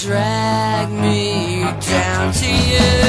drag me down to you.